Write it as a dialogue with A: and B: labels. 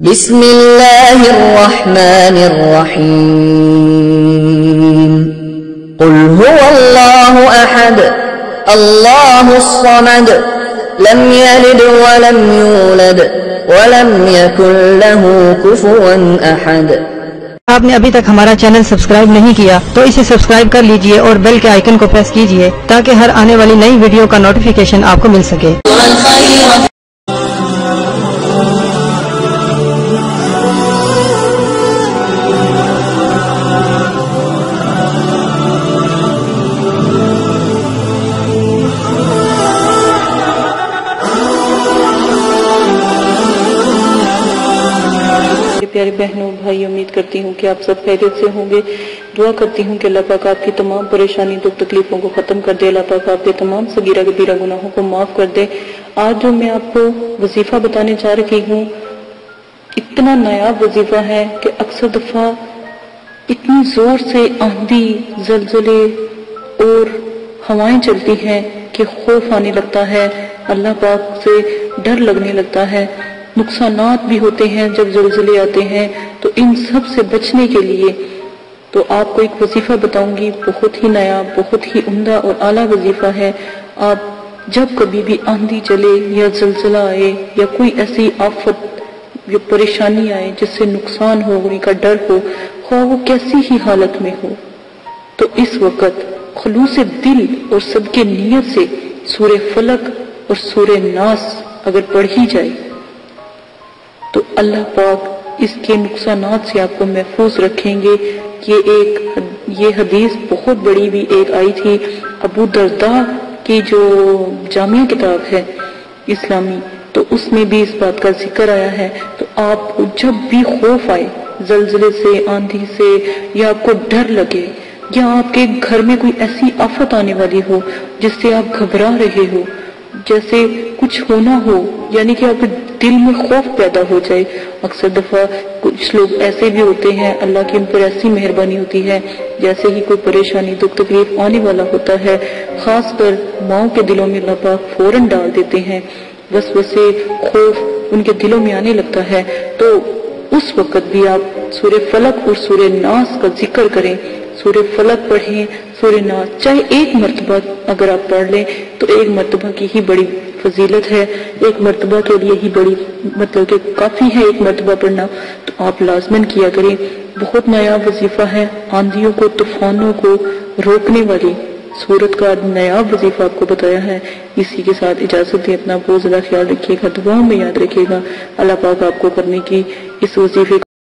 A: بسم الله الرحمن الرحيم قل هو الله أحد الله الصمد لم يلد ولم يولد ولم يكن له كفوا أحد
B: آپ نے ابھی تک ہمارا چینل سبسکرائب نہیں کیا تو اسے سبسکرائب کر لیجیے اور بیل کے آئیکن کو پریس کیجیے تاکہ ہر آنے والی نئی ویڈیو کا نوٹیفیکیشن آپ کو مل سکے
C: پیارے بہنوں بھائی امید کرتی ہوں کہ آپ سب خیریت سے ہوں گے۔ دعا کرتی ہوں کہ اللہ پاک آپ کی تمام پریشانی، دکھ تکلیفوں کو ختم کر دے۔ اللہ پاک آپ کے تمام سگیرہ کبیرہ گناہوں کو معاف کر دے۔ آج جو میں آپ کو وظیفہ بتانے جا رہی ہوں۔ اتنا نایاب وظیفہ ہے کہ اکثر دفعہ اتنی زور سے آندھی، زلزلے اور ہوائیں چلتی ہیں کہ خوف آنے لگتا ہے۔ اللہ پاک سے ڈر لگنے لگتا ہے۔ نقصانات بھی ہوتے ہیں جب زلزلے آتے ہیں، تو ان سب سے بچنے کے لیے تو آپ کو ایک وظیفہ بتاؤں گی، بہت ہی نیا، بہت ہی عمدہ اور اعلیٰ وظیفہ ہے۔ آپ جب کبھی بھی آندھی چلے یا زلزلہ آئے یا کوئی ایسی آفت یا پریشانی آئے جس سے نقصان ہو ہونے کا ڈر ہو، خواہ وہ کیسی ہی حالت میں ہو، تو اس وقت خلوص دل اور صدقے نیت سے سورہ فلک اور سورہ ناس اگر پڑھی جائے۔ تو اللہ پاک اس کے نقصانات سے آپ کو محفوظ رکھیں گے یہ ایک یہ حدیث بہت بڑی بھی ایک آئی تھی، ابو دردہ کی جو جامعہ کتاب ہے اسلامی، تو اس میں بھی اس بات کا ذکر آیا ہے۔ تو آپ جب بھی خوف آئے، زلزلے سے، آندھی سے، یا آپ کو ڈر لگے، یا آپ کے گھر میں کوئی ایسی آفت آنے والی ہو جس سے آپ گھبرا رہے ہو جیسے کچھ ہونا ہو یعنی کہ آپ کے دل میں خوف پیدا ہو جائے، اکثر دفعہ کچھ لوگ ایسے بھی ہوتے ہیں، اللہ کی ان پر ایسی مہربانی ہوتی ہے، جیسے ہی کوئی پریشانی، دکھ تکلیف آنے والا ہوتا ہے، خاص کر ماؤں کے دلوں میں اللہ پاک فوراً ڈال دیتے ہیں۔ وسوسے، خوف ان کے دلوں میں آنے لگتا ہے۔ تو اس وقت بھی آپ سورہ فلک اور سورہ ناس کا ذکر کریں۔ سورہ فلک پڑھیں، سورہ ناس، چاہے ایک مرتبہ اگر آپ پڑھ لیں تو ایک مرتبہ کی ہی بڑی فضیلت ہے۔ ایک مرتبہ کے لیے ہی بڑی مطلب کہ کافی ہے ایک مرتبہ پڑھنا۔ تو آپ لازمن کیا کریں، بہت نیا وظیفہ ہے، آندھیوں کو، طوفانوں کو روکنے والی صورت کا نیا وظیفہ آپ کو بتایا ہے۔ اسی کے ساتھ اجازت دیں، اپنا بہت زیادہ خیال رکھیے گا، دعاؤں میں یاد رکھیے گا۔ اللہ پاک آپ کو کرنے کی اس وظیفے